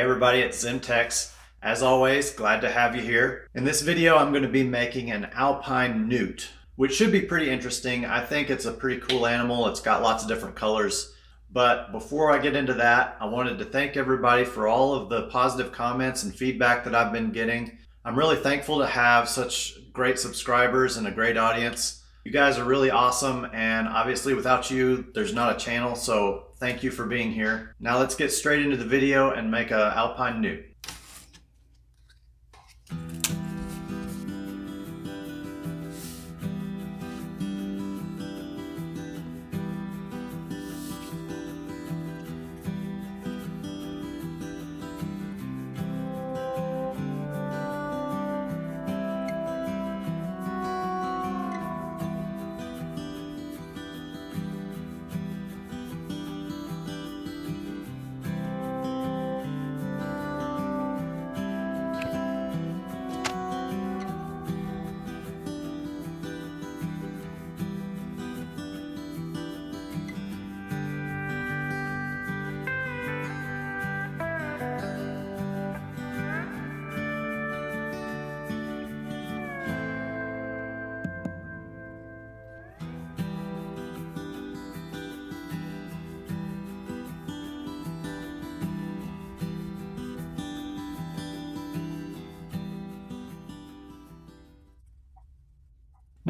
Everybody, at Zimmtex. As always, glad to have you here. In this video, I'm going to be making an alpine newt, which should be pretty interesting. I think it's a pretty cool animal. It's got lots of different colors. But before I get into that, I wanted to thank everybody for all of the positive comments and feedback that I've been getting. I'm really thankful to have such great subscribers and a great audience. You guys are really awesome, and obviously without you, there's not a channel, so thank you for being here. Now let's get straight into the video and make a alpine newt.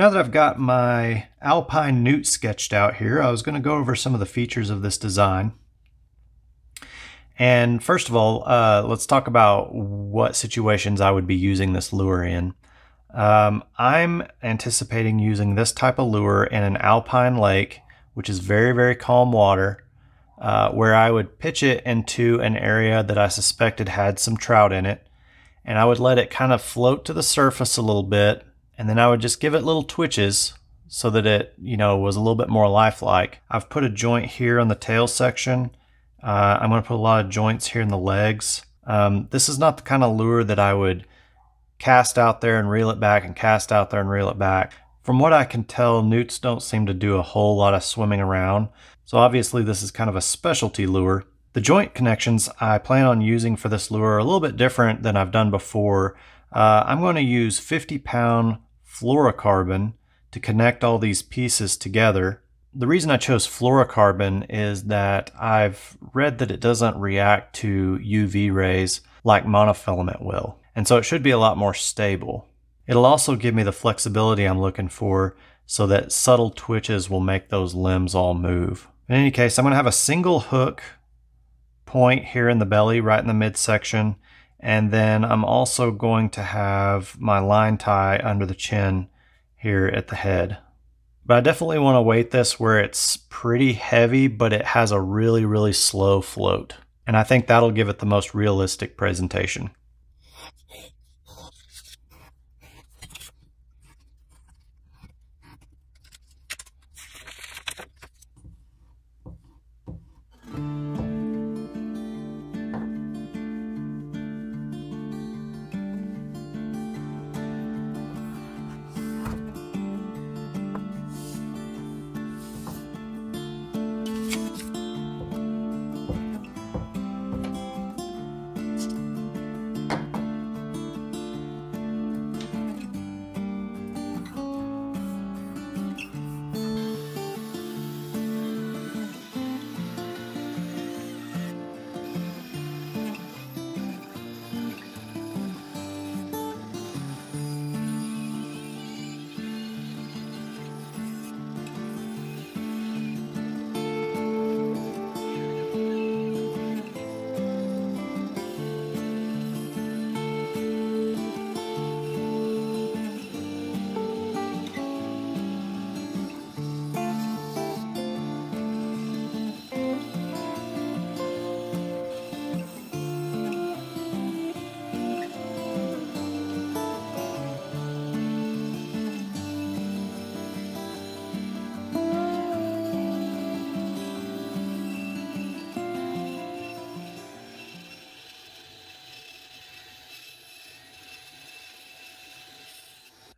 Now that I've got my Alpine Newt sketched out here, I was going to go over some of the features of this design. And first of all, uh, let's talk about what situations I would be using this lure in. Um, I'm anticipating using this type of lure in an alpine lake, which is very, very calm water, uh, where I would pitch it into an area that I suspected had some trout in it. And I would let it kind of float to the surface a little bit and then I would just give it little twitches so that it, you know, was a little bit more lifelike. I've put a joint here on the tail section. Uh, I'm going to put a lot of joints here in the legs. Um, this is not the kind of lure that I would cast out there and reel it back and cast out there and reel it back. From what I can tell, newts don't seem to do a whole lot of swimming around. So obviously this is kind of a specialty lure. The joint connections I plan on using for this lure are a little bit different than I've done before. Uh, I'm going to use 50 pound fluorocarbon to connect all these pieces together. The reason I chose fluorocarbon is that I've read that it doesn't react to UV rays like monofilament will, and so it should be a lot more stable. It'll also give me the flexibility I'm looking for so that subtle twitches will make those limbs all move. In any case, I'm going to have a single hook point here in the belly, right in the midsection, and then I'm also going to have my line tie under the chin here at the head. But I definitely want to weight this where it's pretty heavy, but it has a really, really slow float. And I think that'll give it the most realistic presentation.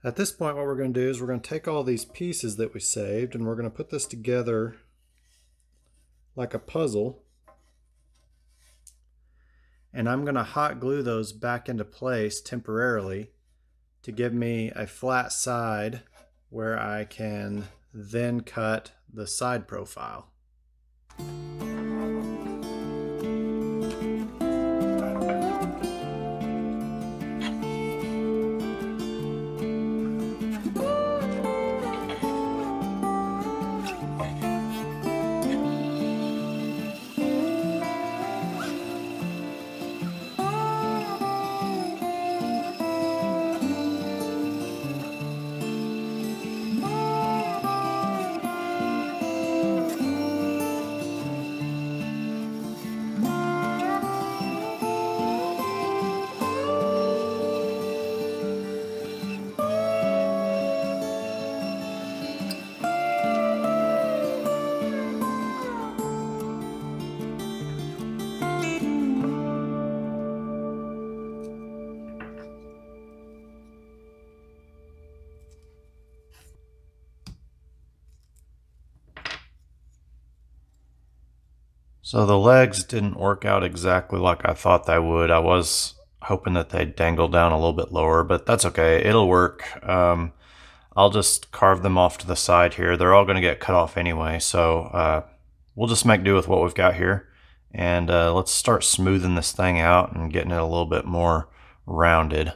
At this point, what we're going to do is we're going to take all these pieces that we saved and we're going to put this together like a puzzle. and I'm going to hot glue those back into place temporarily to give me a flat side where I can then cut the side profile. So the legs didn't work out exactly like I thought they would. I was hoping that they'd dangle down a little bit lower, but that's okay. It'll work. Um, I'll just carve them off to the side here. They're all going to get cut off anyway, so uh, we'll just make do with what we've got here. And uh, let's start smoothing this thing out and getting it a little bit more rounded.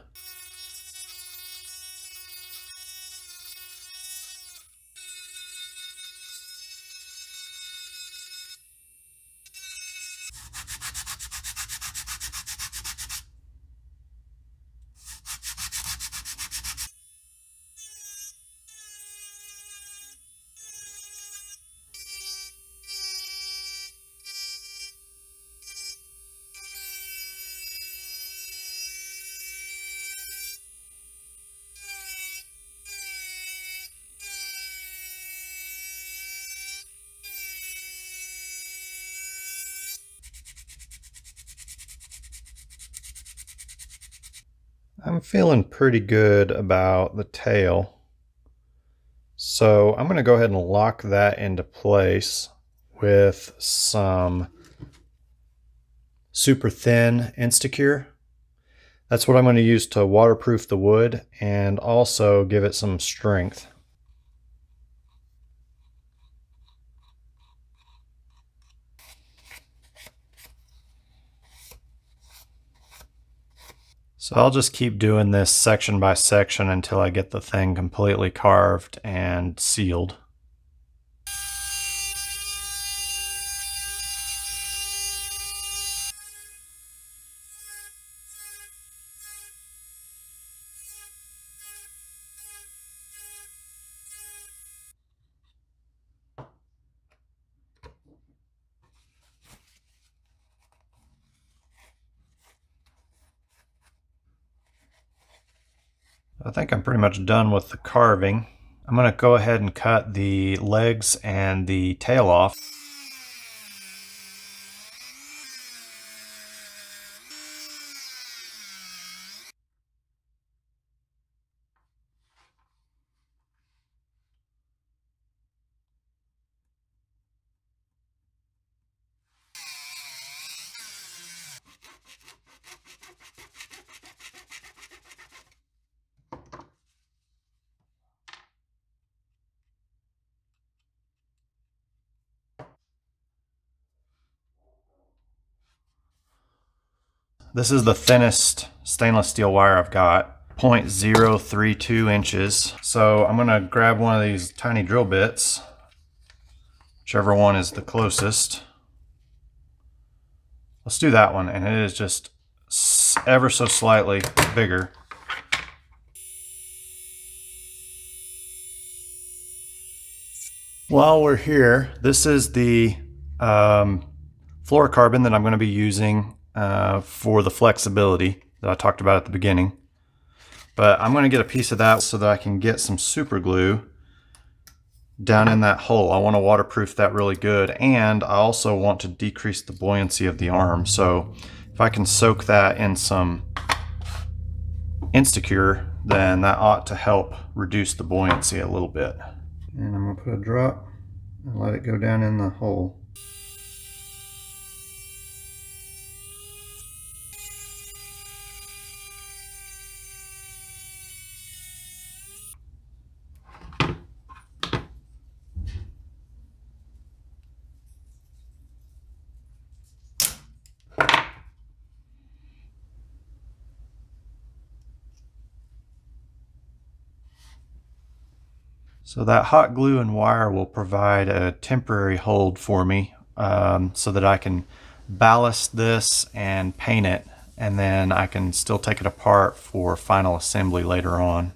I'm feeling pretty good about the tail. So I'm going to go ahead and lock that into place with some super thin Instacure. That's what I'm going to use to waterproof the wood and also give it some strength. So I'll just keep doing this section by section until I get the thing completely carved and sealed. I think I'm pretty much done with the carving. I'm going to go ahead and cut the legs and the tail off. This is the thinnest stainless steel wire I've got, 0.032 inches. So I'm gonna grab one of these tiny drill bits, whichever one is the closest. Let's do that one, and it is just ever so slightly bigger. While we're here, this is the um, fluorocarbon that I'm going to be using uh, for the flexibility that I talked about at the beginning. But I'm going to get a piece of that so that I can get some super glue down in that hole. I want to waterproof that really good and I also want to decrease the buoyancy of the arm. So if I can soak that in some Instacure, then that ought to help reduce the buoyancy a little bit. And I'm going to put a drop and let it go down in the hole. So that hot glue and wire will provide a temporary hold for me um, so that I can ballast this and paint it and then I can still take it apart for final assembly later on.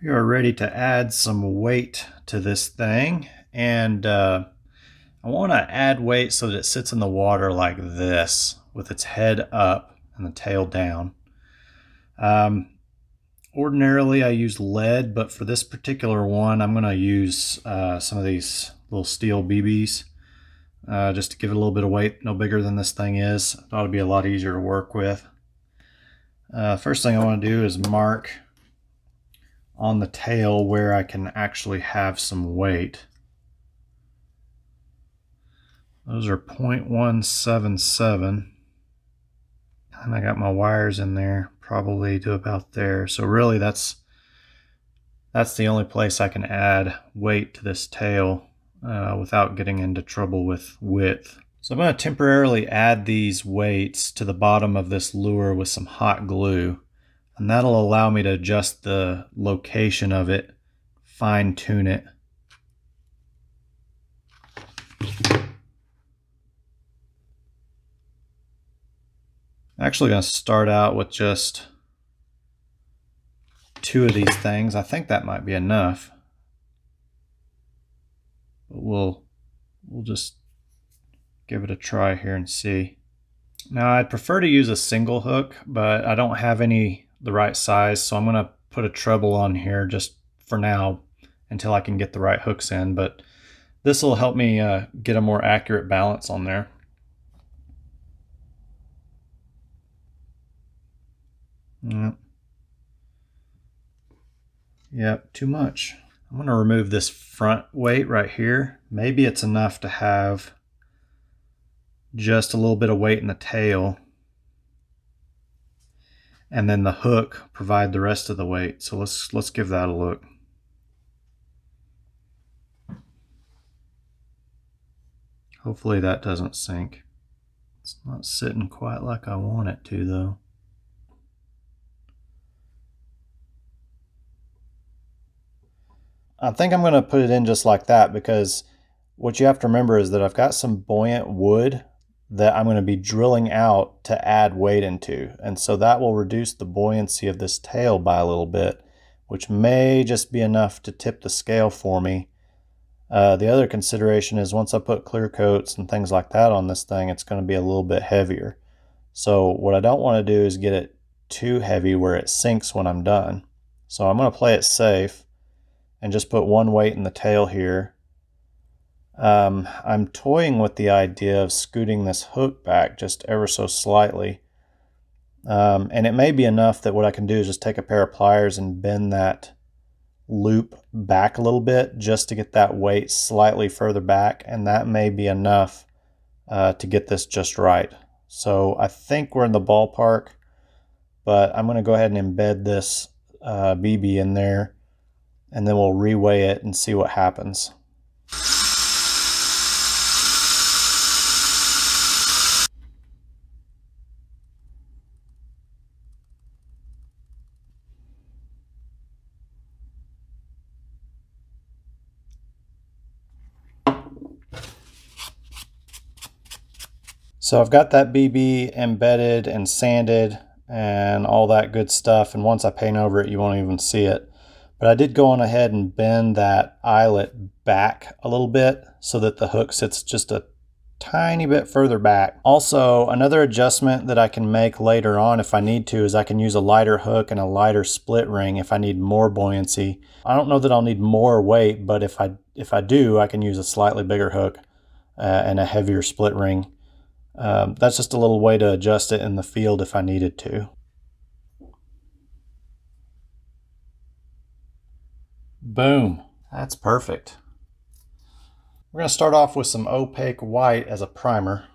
We are ready to add some weight to this thing and uh, I want to add weight so that it sits in the water like this with its head up and the tail down. Um, ordinarily I use lead but for this particular one I'm going to use uh, some of these little steel BBs uh, just to give it a little bit of weight no bigger than this thing is. It ought to be a lot easier to work with. Uh, first thing I want to do is mark on the tail where I can actually have some weight. Those are 0.177. And I got my wires in there probably to about there. So really that's that's the only place I can add weight to this tail uh, without getting into trouble with width. So I'm going to temporarily add these weights to the bottom of this lure with some hot glue and that'll allow me to adjust the location of it, fine tune it. Actually going to start out with just two of these things. I think that might be enough. But we'll we'll just give it a try here and see. Now I'd prefer to use a single hook, but I don't have any the right size. So I'm going to put a treble on here just for now until I can get the right hooks in. But this will help me uh, get a more accurate balance on there. Yep. Yep, too much. I'm going to remove this front weight right here. Maybe it's enough to have just a little bit of weight in the tail and then the hook provide the rest of the weight. So let's let's give that a look. Hopefully that doesn't sink. It's not sitting quite like I want it to though. I think I'm going to put it in just like that because what you have to remember is that I've got some buoyant wood that I'm going to be drilling out to add weight into. And so that will reduce the buoyancy of this tail by a little bit, which may just be enough to tip the scale for me. Uh, the other consideration is once I put clear coats and things like that on this thing, it's going to be a little bit heavier. So what I don't want to do is get it too heavy where it sinks when I'm done. So I'm going to play it safe and just put one weight in the tail here um, I'm toying with the idea of scooting this hook back just ever so slightly. Um, and it may be enough that what I can do is just take a pair of pliers and bend that loop back a little bit just to get that weight slightly further back. And that may be enough uh, to get this just right. So I think we're in the ballpark, but I'm going to go ahead and embed this uh, BB in there and then we'll reweigh it and see what happens. So I've got that BB embedded and sanded and all that good stuff. And once I paint over it, you won't even see it. But I did go on ahead and bend that eyelet back a little bit so that the hook sits just a tiny bit further back. Also, another adjustment that I can make later on if I need to is I can use a lighter hook and a lighter split ring if I need more buoyancy. I don't know that I'll need more weight, but if I if I do, I can use a slightly bigger hook uh, and a heavier split ring um, that's just a little way to adjust it in the field if I needed to. Boom. That's perfect. We're going to start off with some opaque white as a primer.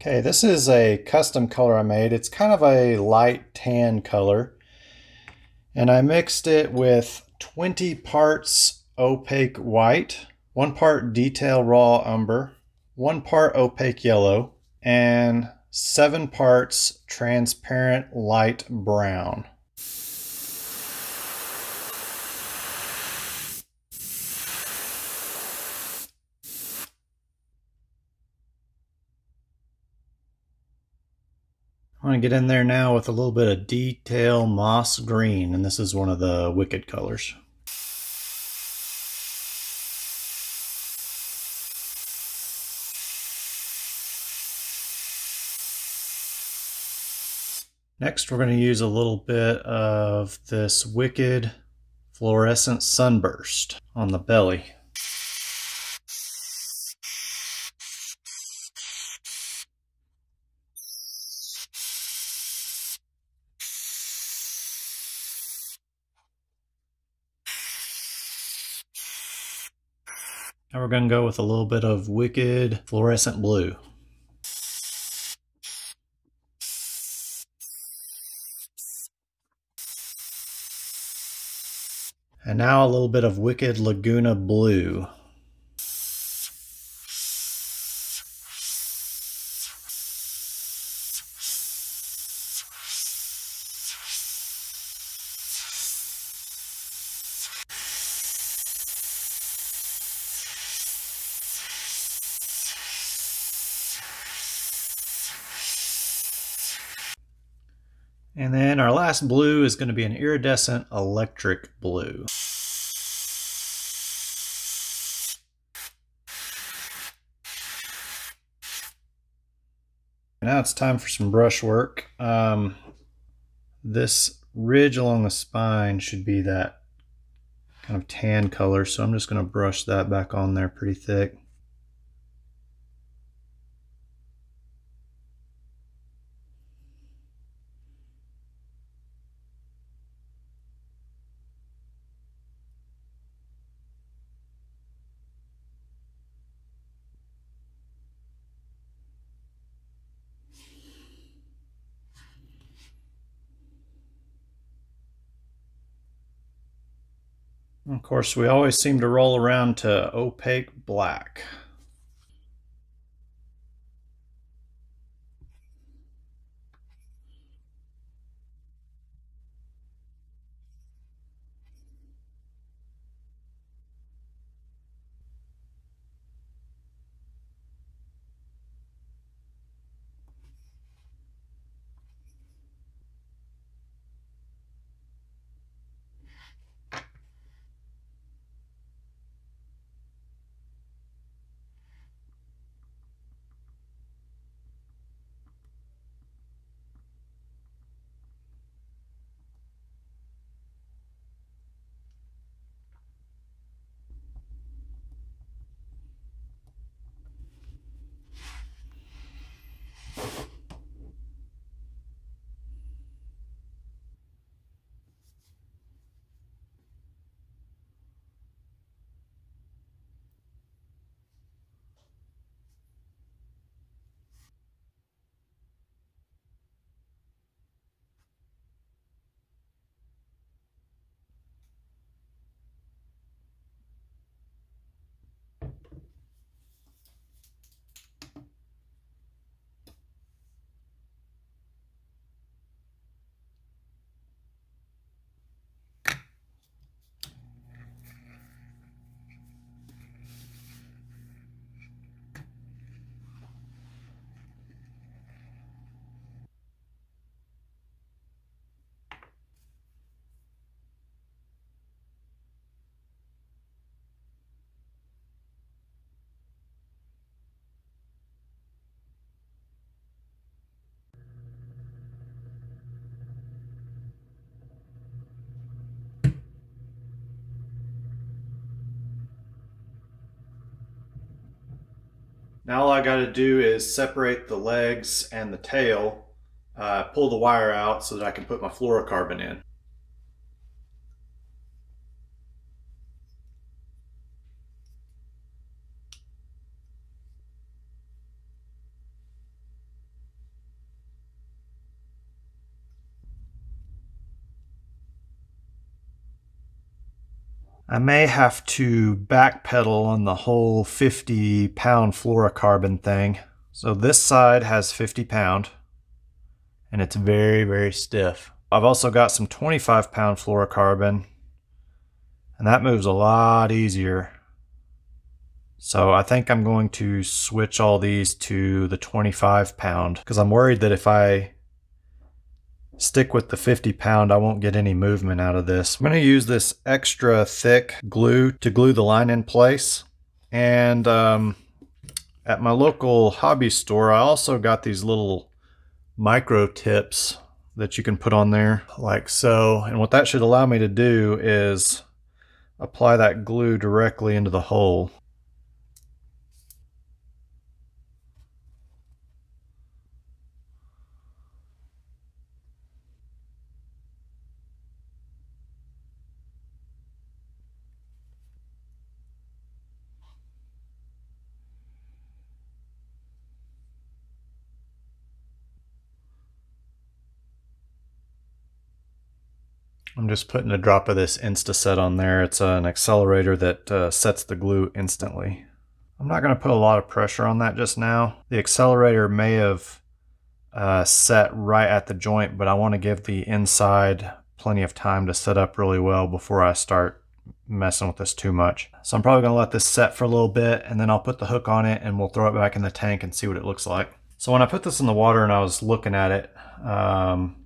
Okay, this is a custom color I made. It's kind of a light tan color. And I mixed it with 20 parts opaque white, one part detail raw umber, one part opaque yellow, and seven parts transparent light brown. I'm to get in there now with a little bit of detail moss green, and this is one of the wicked colors. Next, we're going to use a little bit of this wicked fluorescent sunburst on the belly. Now we're going to go with a little bit of Wicked Fluorescent Blue. And now a little bit of Wicked Laguna Blue. And then our last blue is going to be an iridescent electric blue. Now it's time for some brush work. Um, this ridge along the spine should be that kind of tan color, so I'm just going to brush that back on there pretty thick. Course, we always seem to roll around to opaque black. Now all I got to do is separate the legs and the tail, uh, pull the wire out so that I can put my fluorocarbon in. I may have to backpedal on the whole 50 pound fluorocarbon thing. So this side has 50 pound and it's very, very stiff. I've also got some 25 pound fluorocarbon and that moves a lot easier. So I think I'm going to switch all these to the 25 pound because I'm worried that if I stick with the 50 pound, I won't get any movement out of this. I'm going to use this extra thick glue to glue the line in place. And um, at my local hobby store, I also got these little micro tips that you can put on there like so. And what that should allow me to do is apply that glue directly into the hole. I'm just putting a drop of this InstaSet on there. It's an accelerator that uh, sets the glue instantly. I'm not going to put a lot of pressure on that just now. The accelerator may have uh, set right at the joint, but I want to give the inside plenty of time to set up really well before I start messing with this too much. So I'm probably going to let this set for a little bit and then I'll put the hook on it and we'll throw it back in the tank and see what it looks like. So when I put this in the water and I was looking at it, um,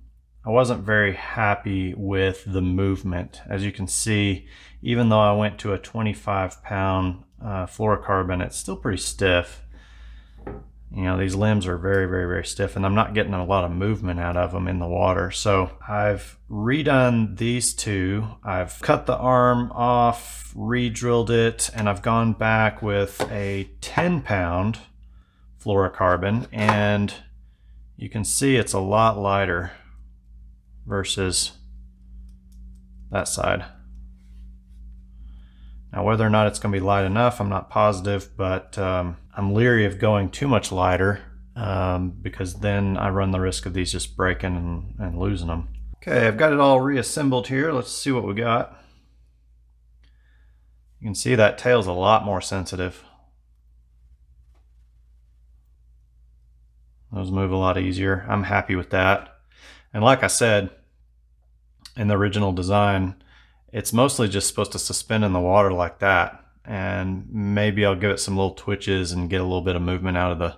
I wasn't very happy with the movement. As you can see, even though I went to a 25 pound uh, fluorocarbon, it's still pretty stiff. You know, these limbs are very, very, very stiff and I'm not getting a lot of movement out of them in the water. So I've redone these two. I've cut the arm off, re-drilled it, and I've gone back with a 10 pound fluorocarbon and you can see it's a lot lighter versus that side. Now whether or not it's going to be light enough, I'm not positive, but um, I'm leery of going too much lighter um, because then I run the risk of these just breaking and, and losing them. Okay, I've got it all reassembled here. Let's see what we got. You can see that tail's a lot more sensitive. Those move a lot easier. I'm happy with that. And like I said, in the original design, it's mostly just supposed to suspend in the water like that. And maybe I'll give it some little twitches and get a little bit of movement out of the,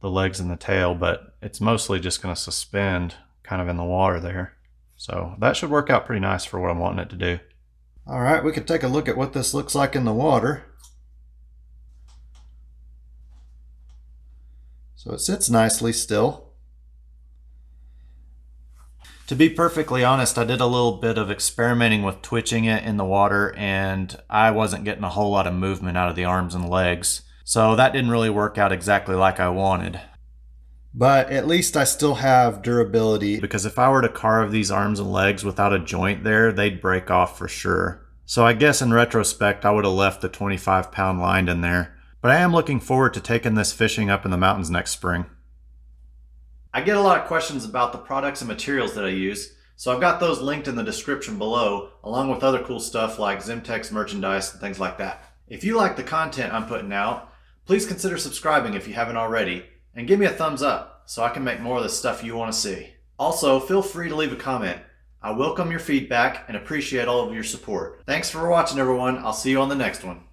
the legs and the tail, but it's mostly just going to suspend kind of in the water there. So that should work out pretty nice for what I'm wanting it to do. All right, we could take a look at what this looks like in the water. So it sits nicely still. To be perfectly honest, I did a little bit of experimenting with twitching it in the water and I wasn't getting a whole lot of movement out of the arms and legs. So that didn't really work out exactly like I wanted. But at least I still have durability because if I were to carve these arms and legs without a joint there, they'd break off for sure. So I guess in retrospect, I would have left the 25 pound line in there. But I am looking forward to taking this fishing up in the mountains next spring. I get a lot of questions about the products and materials that I use, so I've got those linked in the description below, along with other cool stuff like Zimmtex merchandise and things like that. If you like the content I'm putting out, please consider subscribing if you haven't already, and give me a thumbs up so I can make more of the stuff you want to see. Also, feel free to leave a comment. I welcome your feedback and appreciate all of your support. Thanks for watching everyone. I'll see you on the next one.